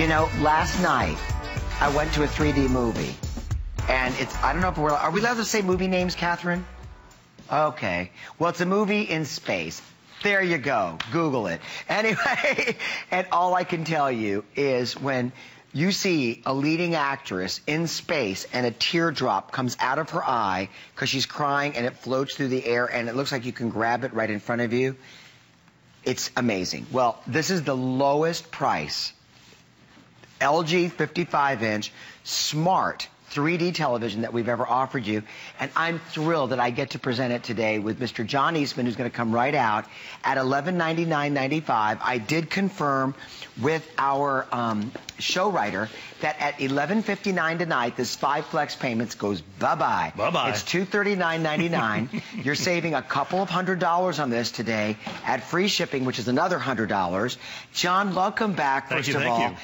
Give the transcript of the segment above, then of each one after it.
You know, last night I went to a 3D movie, and it's I don't know if we're are we allowed to say movie names, Catherine? Okay. Well, it's a movie in space. There you go. Google it. Anyway, and all I can tell you is when you see a leading actress in space and a teardrop comes out of her eye because she's crying and it floats through the air and it looks like you can grab it right in front of you. It's amazing. Well, this is the lowest price LG 55 inch smart 3D television that we've ever offered you. And I'm thrilled that I get to present it today with Mr. John Eastman, who's going to come right out at $1199.95. I did confirm with our um, show writer that at $11.59 tonight, this five flex payments goes bye-bye. Bye-bye. It's $239.99. You're saving a couple of hundred dollars on this today at free shipping, which is another hundred dollars. John, welcome back, Thank first you, of thank all. you.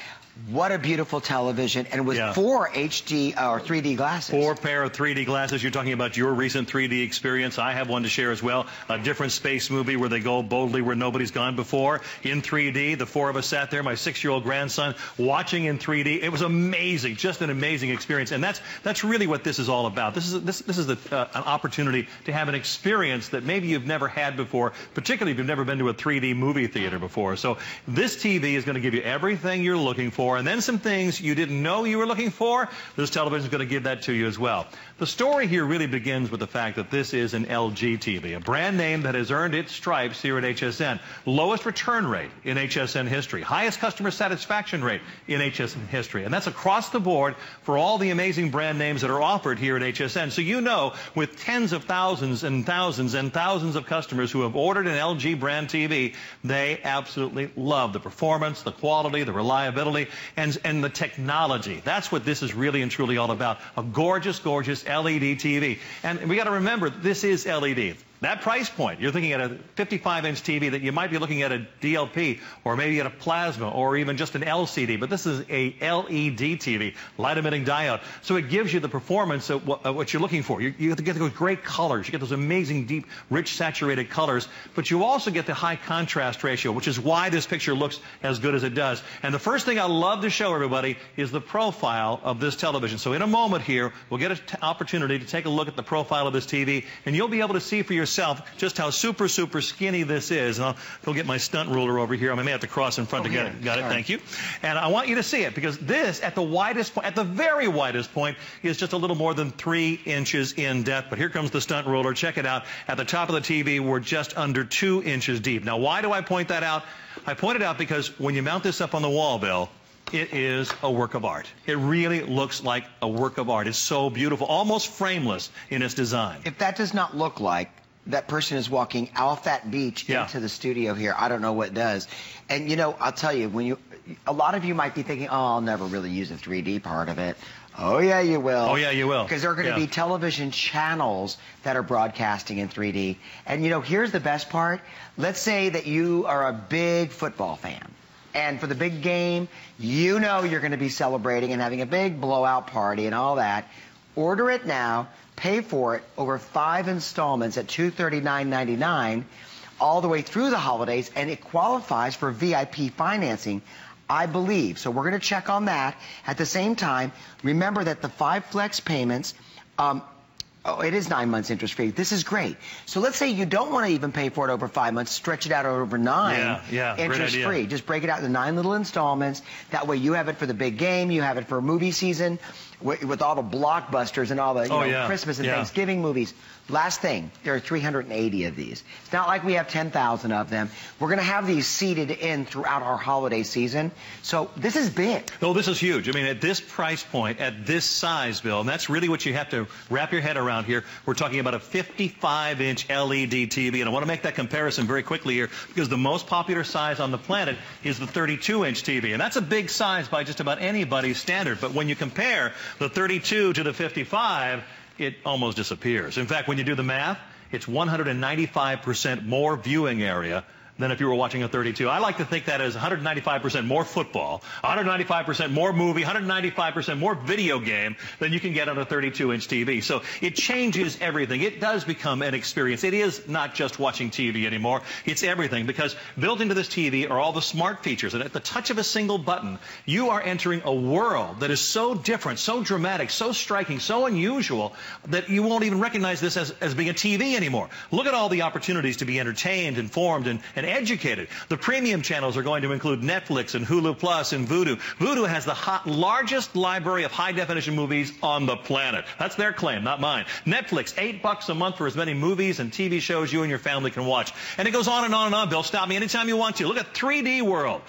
What a beautiful television, and with Yeah. four HD uh, or 3D glasses. Four pair of 3D glasses. You're talking about your recent 3D experience. I have one to share as well. A different space movie where they go boldly where nobody's gone before in 3D. The four of us sat there, my six-year-old grandson, watching in 3D. It was amazing, just an amazing experience. And that's that's really what this is all about. This is this this is the, uh, an opportunity to have an experience that maybe you've never had before, particularly if you've never been to a 3D movie theater before. So this TV is going to give you everything you're looking for, and then some things you didn't know you were looking for. This television is going to give that to you as well. The story here really begins with the fact that this is an LG TV, a brand name that has earned its stripes here at HSN. Lowest return rate in HSN history, highest customer satisfaction rate in HSN history, and that's across the board for all the amazing brand names that are offered here at HSN. So you know, with tens of thousands and thousands and thousands of customers who have ordered an LG brand TV, they absolutely love the performance, the quality, the reliability, and, and the technology. That's what this is really and truly all about. A gorgeous, gorgeous LED TV. And we got to remember, this is LED. That price point, you're thinking at a 55-inch TV that you might be looking at a DLP or maybe at a plasma or even just an LCD, but this is a LED TV, light-emitting diode. So it gives you the performance of what, you're looking for. You, you get those great colors. You get those amazing, deep, rich, saturated colors, but you also get the high contrast ratio, which is why this picture looks as good as it does. And the first thing I love to show everybody is the profile of this television. So in a moment here, we'll get an opportunity to take a look at the profile of this TV, and you'll be able to see for yourself just how super, super skinny this is. And I'll go get my stunt ruler over here. I may have to cross in front Oh, to get it. Got it. Thank you. And I want you to see it because this, at the widest point, at the very widest point, is just a little more than three inches in depth. But here comes the stunt ruler. Check it out. At the top of the TV, we're just under two inches deep. Now, why do I point that out? I point it out because when you mount this up on the wall, Bill, it is a work of art. It really looks like a work of art. It's so beautiful, almost frameless in its design. if that does not look like that person is walking off that beach Yeah. into the studio here, I don't know what does. And you know, I'll tell you, when you, a lot of you might be thinking, oh, I'll never really use the 3D part of it. Oh yeah, you will. Oh, yeah, you will. Because there are going to Yeah. be television channels that are broadcasting in 3D. And you know, here's the best part. Let's say that you are a big football fan. And for the big game, you know you're going to be celebrating and having a big blowout party and all that. Order it now, pay for it over five installments at $239.99 all the way through the holidays, and it qualifies for VIP financing, I believe. So we're going to check on that. At the same time, remember that the five flex payments, um, Oh, it is nine months interest free. This is great. So let's say you don't want to even pay for it over five months, stretch it out over nine. Yeah, yeah, interest free. Just break it out into nine little installments. That way you have it for the big game, you have it for movie season, with, all the blockbusters and all the you Oh, know, yeah, Christmas and yeah. Thanksgiving movies. Last thing, there are 380 of these. It's not like we have 10,000 of them. We're going to have these seeded in throughout our holiday season. So this is big. Oh, this is huge. I mean, at this price point, at this size, Bill, and that's really what you have to wrap your head around here. We're talking about a 55-inch LED TV, and I want to make that comparison very quickly here because the most popular size on the planet is the 32-inch TV, and that's a big size by just about anybody's standard. But when you compare the 32 to the 55, it almost disappears. In fact, when you do the math, it's 195% more viewing area than if you were watching a 32. I like to think that as 195% more football, 195% more movie, 195% more video game than you can get on a 32-inch TV. So it changes everything. It does become an experience. It is not just watching TV anymore. It's everything because built into this TV are all the smart features. And at the touch of a single button, you are entering a world that is so different, so dramatic, so striking, so unusual that you won't even recognize this as, as being a TV anymore. Look at all the opportunities to be entertained, informed, and, and educated. The premium channels are going to include Netflix and Hulu Plus and Vudu. Vudu has the hot, largest library of high-definition movies on the planet. That's their claim, not mine. Netflix, eight bucks a month for as many movies and TV shows you and your family can watch. And it goes on and on and on, Bill. Stop me anytime you want to. Look at 3D World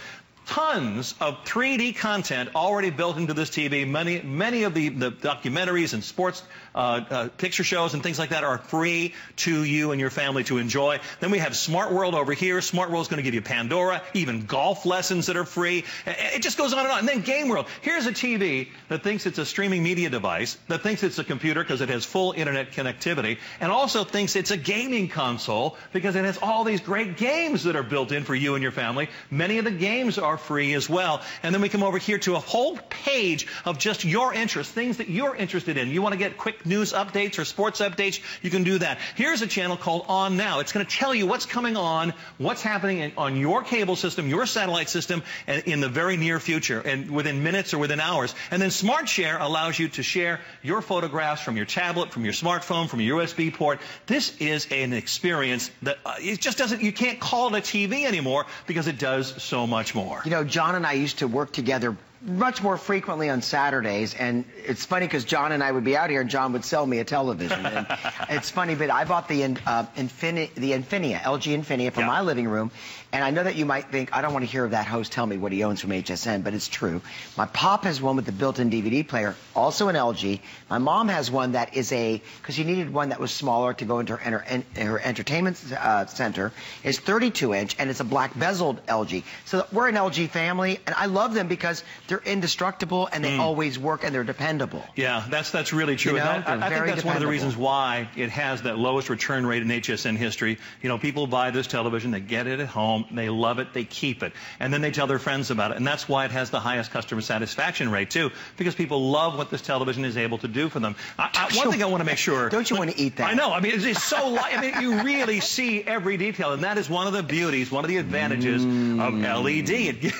tons of 3D content already built into this TV. Many, many of the, the documentaries and sports Uh, uh, picture shows and things like that are free to you and your family to enjoy. Then we have Smart World over here. Smart World is going to give you Pandora, even golf lessons that are free. It just goes on and on. And then Game World. Here's a TV that thinks it's a streaming media device, that thinks it's a computer because it has full internet connectivity, and also thinks it's a gaming console because it has all these great games that are built in for you and your family. Many of the games are free as well. And then we come over here to a whole page of just your interests, things that you're interested in. You want to get quick news updates or sports updates, you can do that. Here's a channel called On Now. It's going to tell you what's coming on, what's happening in, on your cable system, your satellite system, and in the very near future, and within minutes or within hours. And then Smart Share allows you to share your photographs from your tablet, from your smartphone, from your USB port. This is an experience that uh, it just doesn't, you can't call it a TV anymore because it does so much more. You know, John and I used to work together much more frequently on Saturdays, and it's funny because John and I would be out here, and John would sell me a television. And it's funny, but I bought the uh, Infini the Infinia, LG Infinia, for yeah. my living room, and I know that you might think I don't want to hear that host tell me what he owns from HSN, but it's true. My pop has one with the built-in DVD player, also an LG. My mom has one that is a because she needed one that was smaller to go into her, her entertainment uh, center. It's 32 inch, and it's a black bezeled LG. So we're an LG family, and I love them because they're indestructible and they mm. always work and they're dependable. Yeah, that's that's really true. You know, that, I, I think that's dependable. one of the reasons why it has that lowest return rate in HSN history. You know, people buy this television, they get it at home, they love it, they keep it, and then they tell their friends about it, and that's why it has the highest customer satisfaction rate too, because people love what this television is able to do for them. I, I, one thing I want to make sure. Don't you want to eat that? I know. I mean, it's, it's so. Li- I mean, you really see every detail, and that is one of the beauties, one of the advantages mm. of LED. It,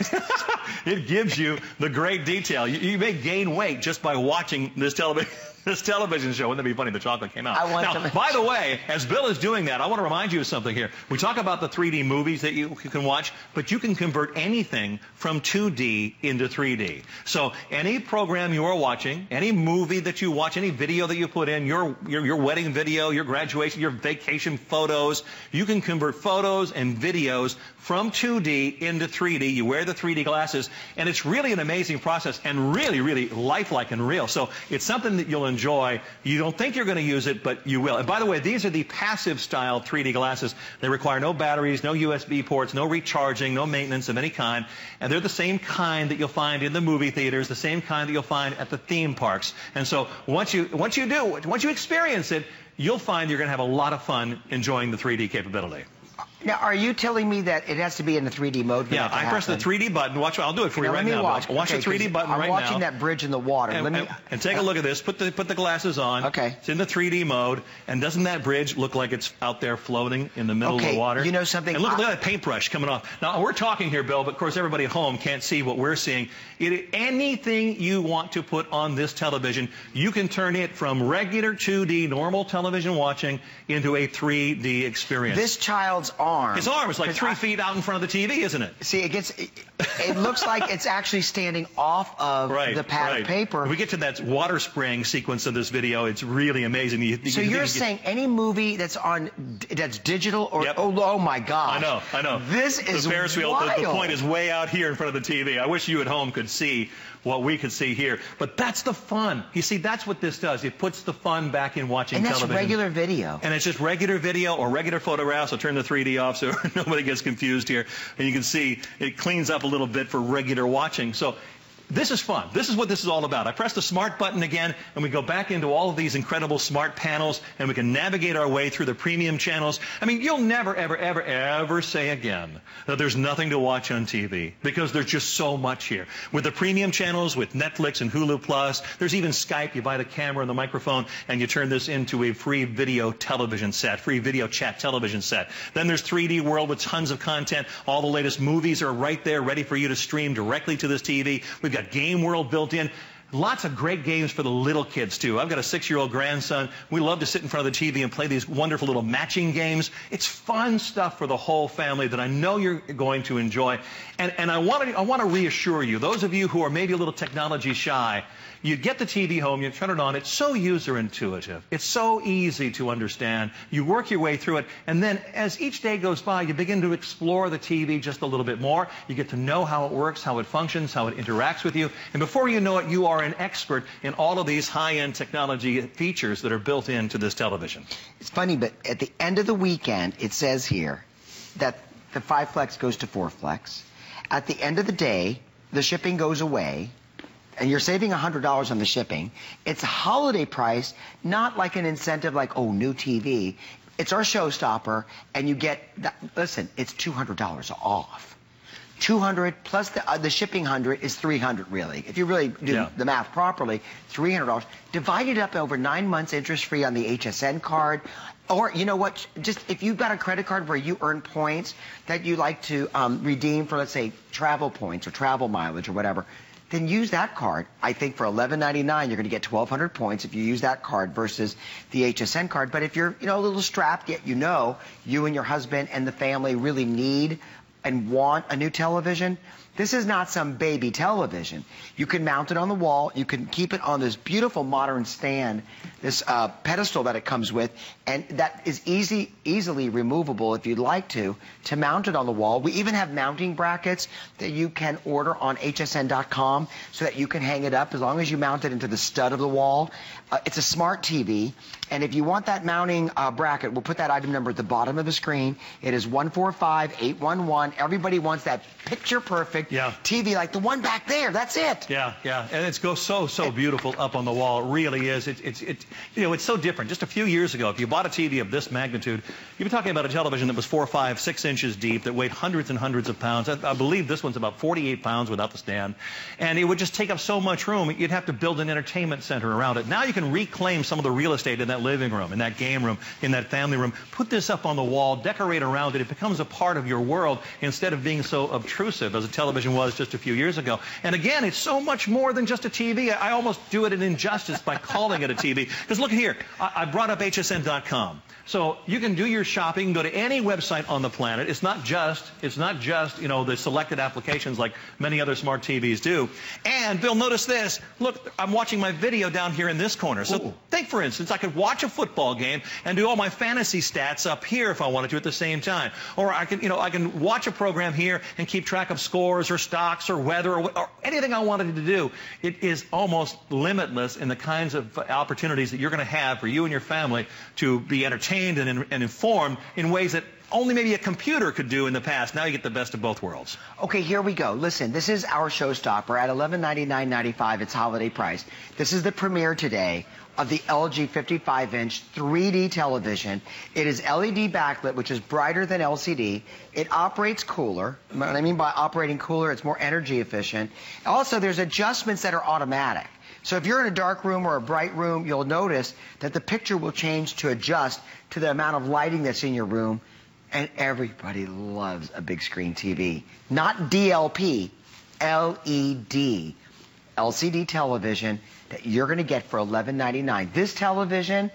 it gives you the great detail. You, you may gain weight just by watching this television this television show. Wouldn't that be funny? The chocolate came out. I want now, by the way, as Bill is doing that, I want to remind you of something here. We talk about the 3D movies that you can watch, but you can convert anything from 2D into 3D. So any program you are watching, any movie that you watch, any video that you put in, your, your, your wedding video, your graduation, your vacation photos, you can convert photos and videos from 2D into 3D. You wear the 3D glasses, and it's really an amazing process and really, really lifelike and real. So it's something that you'll enjoy. You don't think you're going to use it, but you will. And by the way, these are the passive style 3D glasses. They require no batteries, no USB ports, no recharging, no maintenance of any kind. And they're the same kind that you'll find in the movie theaters, the same kind that you'll find at the theme parks. And so once you, once you do, once you experience it, you'll find you're going to have a lot of fun enjoying the 3D capability. Now, are you telling me that it has to be in the 3D mode? yeah, I press the 3D button. Watch. I'll do it for you, right now. Watch, watch okay, the 3D button I'm right now. I'm watching that bridge in the water. And, me, and, and take a uh, look at this. Put the put the glasses on. Okay. It's in the 3D mode, and doesn't that bridge look like it's out there floating in the middle okay, of the water? You know something? And look, look at that paintbrush coming off. Now we're talking here, Bill, but of course everybody at home can't see what we're seeing. It, anything you want to put on this television, you can turn it from regular 2D normal television watching into a 3D experience. This child's arm. His arm is like three I, feet out in front of the TV, isn't it? See, it gets. It, it looks like it's actually standing off of right, the pad right. of paper. When we get to that water spraying sequence of this video, it's really amazing. You, so you are saying any movie that's on that's digital or yep. oh, oh my god! I know, I know. This is the Ferris wheel. The, the point is way out here in front of the TV. I wish you at home could see what we could see here. But that's the fun. You see, that's what this does. It puts the fun back in watching and that's television. regular video. And it's just regular video or regular photographs. I'll turn the 3D off so nobody gets confused here. And you can see it cleans up a little bit for regular watching. So this is fun. This is what this is all about. I press the smart button again, and we go back into all of these incredible smart panels, and we can navigate our way through the premium channels. I mean, you'll never, ever, ever, ever say again that there's nothing to watch on TV because there's just so much here. With the premium channels, with Netflix and Hulu Plus, there's even Skype. You buy the camera and the microphone, and you turn this into a free video television set, free video chat television set. Then there's 3D World with tons of content. All the latest movies are right there, ready for you to stream directly to this TV. We've got A game World built in. Lots of great games for the little kids, too. I've got a six-year-old grandson. We love to sit in front of the TV and play these wonderful little matching games. It's fun stuff for the whole family that I know you're going to enjoy. And, and I, want to, I want to reassure you, those of you who are maybe a little technology shy, you get the TV home, you turn it on, it's so user intuitive. It's so easy to understand. You work your way through it, and then as each day goes by, you begin to explore the TV just a little bit more. You get to know how it works, how it functions, how it interacts with you, and before you know it, you are an expert in all of these high-end technology features that are built into this television. It's funny, but at the end of the weekend, it says here that the 5 Flex goes to 4 Flex. At the end of the day, the shipping goes away and you're saving $100 on the shipping. It's a holiday price, not like an incentive like, oh, new TV. It's our showstopper, and you get, that, listen, it's $200 off. 200 plus the, uh, the shipping 100 is 300 really. If you really do yeah. the math properly, $300. Divided up over nine months interest free on the HSN card. Or, you know what, just if you've got a credit card where you earn points that you like to um, redeem for, let's say, travel points or travel mileage or whatever, then use that card. I think for $11.99, you're going to get 1,200 points if you use that card versus the HSN card. But if you're, you know, a little strapped, yet you know you and your husband and the family really need and want a new television, this is not some baby television. You can mount it on the wall. You can keep it on this beautiful modern stand, this uh, pedestal that it comes with, and that is easy, easily removable if you'd like to, to mount it on the wall. We even have mounting brackets that you can order on hsn.com so that you can hang it up as long as you mount it into the stud of the wall. Uh, it's a smart TV, and if you want that mounting uh, bracket, we'll put that item number at the bottom of the screen. It is 145811. Everybody wants that picture perfect yeah. TV like the one back there. That's it. Yeah, yeah, and it's go so so beautiful up on the wall. It really is. It's it's it, you know it's so different. Just a few years ago, if you bought a TV of this magnitude, you'd be talking about a television that was four, five, six inches deep, that weighed hundreds and hundreds of pounds. I, I believe this one's about 48 pounds without the stand, and it would just take up so much room. You'd have to build an entertainment center around it. Now you can reclaim some of the real estate in that living room, in that game room, in that family room. Put this up on the wall, decorate around it. It becomes a part of your world instead of being so obtrusive as a television was just a few years ago. And again, it's so much more than just a TV. I almost do it an injustice by calling it a TV. Because look here, I, I brought up hsn.com. So you can do your shopping, go to any website on the planet. It's not just, it's not just, you know, the selected applications like many other smart TVs do. And Bill, notice this. Look, I'm watching my video down here in this corner. So Ooh. think, for instance, I could watch a football game and do all my fantasy stats up here if I wanted to at the same time. Or I can, you know, I can watch a program here and keep track of scores or stocks or weather or, or anything I wanted to do. It is almost limitless in the kinds of opportunities that you're going to have for you and your family to be entertained entertained and, and informed in ways that only maybe a computer could do in the past. Now you get the best of both worlds. Okay, here we go. Listen, this is our showstopper at $1199.95. It's holiday price. This is the premiere today of the LG 55-inch 3D television. It is LED backlit, which is brighter than LCD. It operates cooler. What I mean by operating cooler, it's more energy efficient. Also, there's adjustments that are automatic. So if you're in a dark room or a bright room, you'll notice that the picture will change to adjust to the amount of lighting that's in your room. And everybody loves a big screen TV. Not DLP, LED. LCD television that you're going to get for $11.99. This television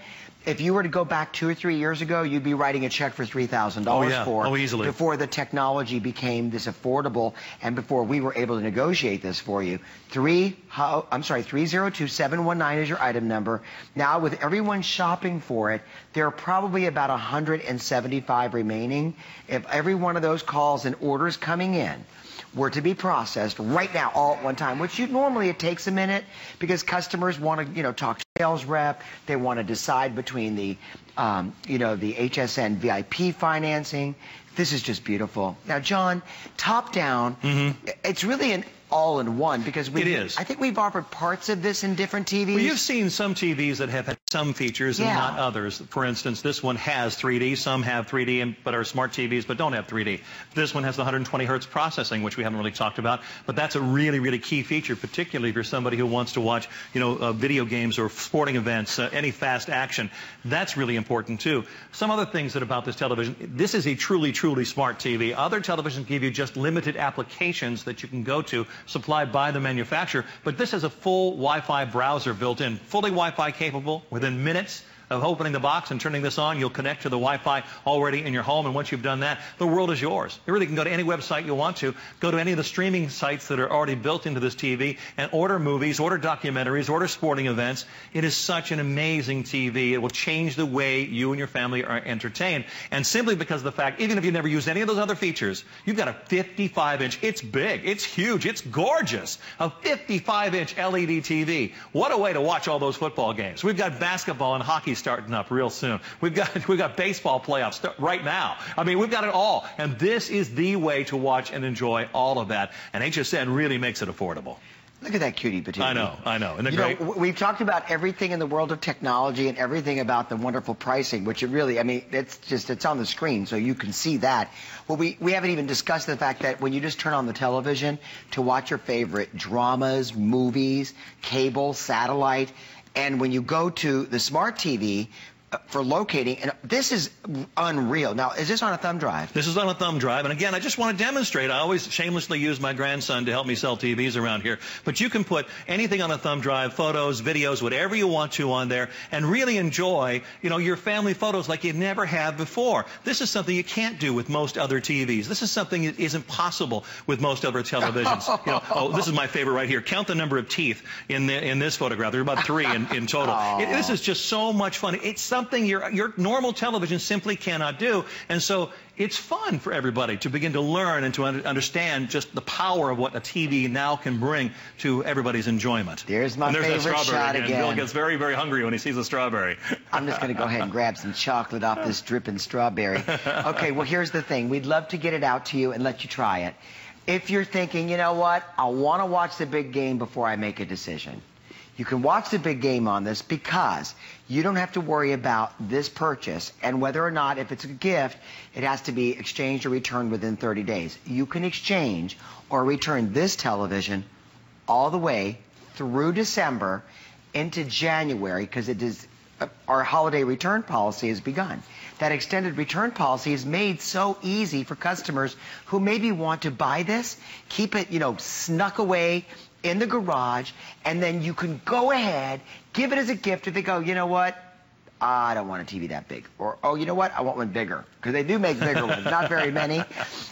if you were to go back two or three years ago, you'd be writing a check for $3,000 oh, for oh, easily. before the technology became this affordable and before we were able to negotiate this for you. Three, how, I'm sorry, 302719 is your item number. Now, with everyone shopping for it, there are probably about 175 remaining. If every one of those calls and orders coming in were to be processed right now all at one time, which you, normally it takes a minute because customers want to, you know, talk to sales rep. They want to decide between the, um, you know, the HSN VIP financing. This is just beautiful. Now, John, top down, Mm-hmm. it's really an all-in-one because we. It is. I think we've offered parts of this in different TVs. Well, you've seen some TVs that have had some features and Yeah. not others. For instance, this one has 3D. Some have 3D, and, but are smart TVs, but don't have 3D. This one has the 120 hertz processing, which we haven't really talked about. But that's a really, really key feature, particularly if you're somebody who wants to watch, you know, uh, video games or sporting events, uh, any fast action. That's really important too. Some other things that about this television. This is a truly, truly smart TV. Other televisions give you just limited applications that you can go to, supplied by the manufacturer. But this has a full Wi-Fi browser built in, fully Wi-Fi capable within minutes of opening the box and turning this on, you'll connect to the Wi-Fi already in your home. And once you've done that, the world is yours. You really can go to any website you want to, go to any of the streaming sites that are already built into this TV and order movies, order documentaries, order sporting events. It is such an amazing TV. It will change the way you and your family are entertained. And simply because of the fact, even if you've never used any of those other features, you've got a 55 inch, it's big, it's huge, it's gorgeous, a 55 inch LED TV. What a way to watch all those football games. We've got basketball and hockey starting up real soon. We've got we've got baseball playoffs right now. I mean, we've got it all, and this is the way to watch and enjoy all of that. And HSN really makes it affordable. Look at that cutie patootie. I know, I know. Isn't You great? know, we've talked about everything in the world of technology and everything about the wonderful pricing, which it really, I mean, it's just, it's on the screen, so you can see that. Well, we, we haven't even discussed the fact that when you just turn on the television to watch your favorite dramas, movies, cable, satellite, and when you go to the smart TV for locating, and this is unreal. Now, is this on a thumb drive? This is on a thumb drive, and again, I just want to demonstrate. I always shamelessly use my grandson to help me sell TVs around here. But you can put anything on a thumb drive, photos, videos, whatever you want to on there, and really enjoy, you know, your family photos like you never have before. This is something you can't do with most other TVs. This is something that isn't possible with most other televisions. you know, oh, this is my favorite right here. Count the number of teeth in the, in this photograph. There are about three in, in total. It- this is just so much fun. It's something your your normal television simply cannot do, and so it's fun for everybody to begin to learn and to un- understand just the power of what a TV now can bring to everybody's enjoyment. There's my and there's favorite that strawberry shot again. again. Bill gets very, very hungry when he sees a strawberry. I'm just going to go ahead and grab some chocolate off this dripping strawberry. Okay, well, here's the thing. We'd love to get it out to you and let you try it. If you're thinking, you know what, I want to watch the big game before I make a decision, you can watch the big game on this because you don't have to worry about this purchase and whether or not, if it's a gift, it has to be exchanged or returned within 30 days. You can exchange or return this television all the way through December into January because it is uh, our holiday return policy has begun. That extended return policy is made so easy for customers who maybe want to buy this, keep it, you know, snuck away in the garage, and then you can go ahead, give it as a gift if they go, you know what? I don't want a TV that big. Or, oh, you know what? I want one bigger. Because they do make bigger ones, not very many.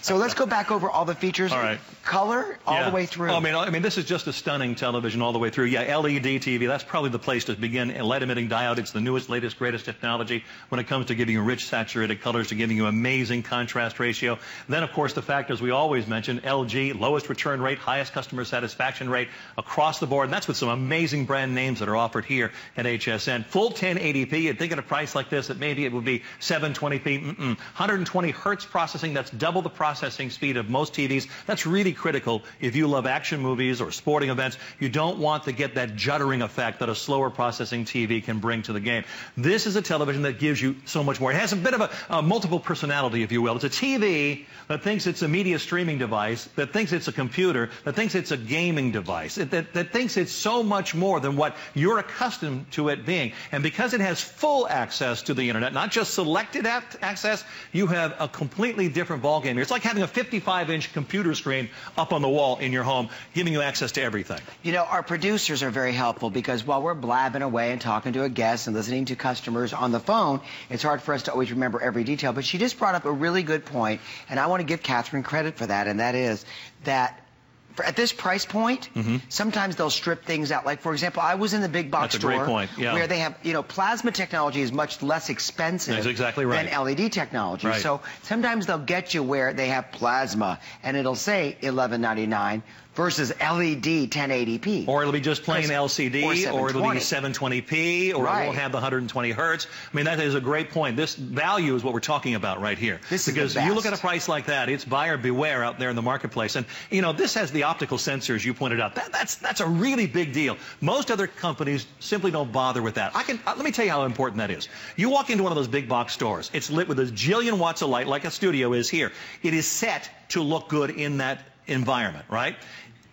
So let's go back over all the features. All right. Color all Yeah. the way through. Oh, I mean, I mean, this is just a stunning television all the way through. Yeah, LED TV. That's probably the place to begin. A light emitting diode. It's the newest, latest, greatest technology when it comes to giving you rich, saturated colors, to giving you amazing contrast ratio. Then, of course, the fact, as we always mention, LG, lowest return rate, highest customer satisfaction rate across the board. And that's with some amazing brand names that are offered here at HSN. Full 1080p. You'd think at a price like this that maybe it would be 720p. Mm-mm. 120 hertz processing. That's double the processing speed of most TVs. That's really critical if you love action movies or sporting events. You don't want to get that juddering effect that a slower processing TV can bring to the game. This is a television that gives you so much more. It has a bit of a, a multiple personality, if you will. It's a TV that thinks it's a media streaming device, that thinks it's a computer, that thinks it's a gaming device, that, that, that thinks it's so much more than what you're accustomed to it being. And because it has full access to the internet, not just selected ac- access, you have a completely different ballgame here. It's like having a 55-inch computer screen up on the wall in your home, giving you access to everything. You know, our producers are very helpful because while we're blabbing away and talking to a guest and listening to customers on the phone, it's hard for us to always remember every detail. But she just brought up a really good point, and I want to give Catherine credit for that, and that is that for, at this price point, sometimes they'll strip things out. Like, for example, I was in the big box Mm-hmm. That's store yeah. where they have, you know, plasma technology is much less expensive That's exactly right. than LED technology. Right. So sometimes they'll get you where they have plasma and it'll say $11.99 versus LED 1080p. Or it'll be just plain LCD, or, it'll be 720p, or Right. it won't have the 120 hertz. I mean, that is a great point. This value is what we're talking about right here. This because you look at a price like that, it's buyer beware out there in the marketplace. And you know, this has the optical sensors you pointed out. That, that's that's a really big deal. Most other companies simply don't bother with that. I can uh, let me tell you how important that is. You walk into one of those big box stores. It's lit with a jillion watts of light, like a studio is here. It is set to look good in that environment, right?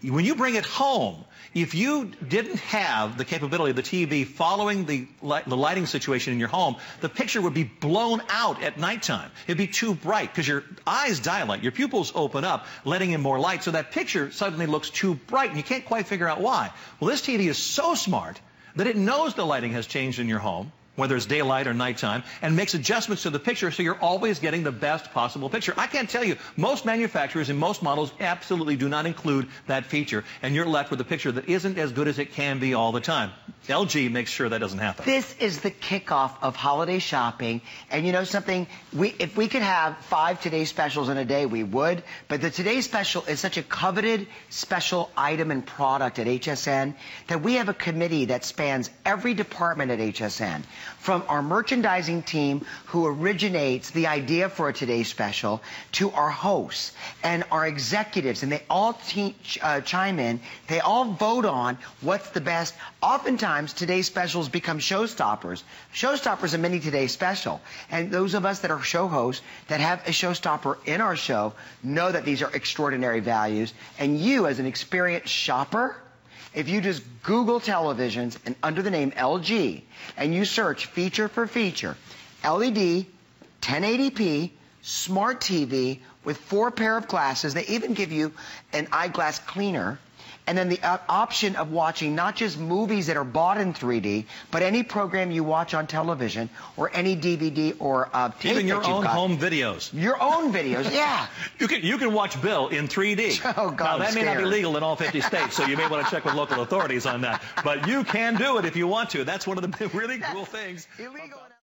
When you bring it home, if you didn't have the capability of the TV following the, the lighting situation in your home, the picture would be blown out at nighttime. It'd be too bright because your eyes dilate, your pupils open up, letting in more light, so that picture suddenly looks too bright, and you can't quite figure out why. Well, this TV is so smart that it knows the lighting has changed in your home whether it's daylight or nighttime, and makes adjustments to the picture so you're always getting the best possible picture. I can't tell you, most manufacturers and most models absolutely do not include that feature, and you're left with a picture that isn't as good as it can be all the time. LG makes sure that doesn't happen. This is the kickoff of holiday shopping. And you know something? We, if we could have five Today Specials in a day, we would. But the Today Special is such a coveted special item and product at HSN that we have a committee that spans every department at HSN. From our merchandising team who originates the idea for a Today Special to our hosts and our executives. And they all te- uh, chime in. They all vote on what's the best. Oftentimes, today's specials become showstoppers. Showstoppers are many today's special. And those of us that are show hosts that have a showstopper in our show know that these are extraordinary values. And you, as an experienced shopper, if you just Google televisions and under the name LG and you search feature for feature, LED, 1080p, smart TV with four pair of glasses. They even give you an eyeglass cleaner. And then the uh, option of watching not just movies that are bought in 3D, but any program you watch on television or any DVD or uh, tape Even your own got. home videos. Your own videos, yeah. You can you can watch Bill in 3D. Oh, God, now that may not be legal in all 50 states, so you may want to check with local authorities on that. But you can do it if you want to. That's one of the really cool things. Illegal.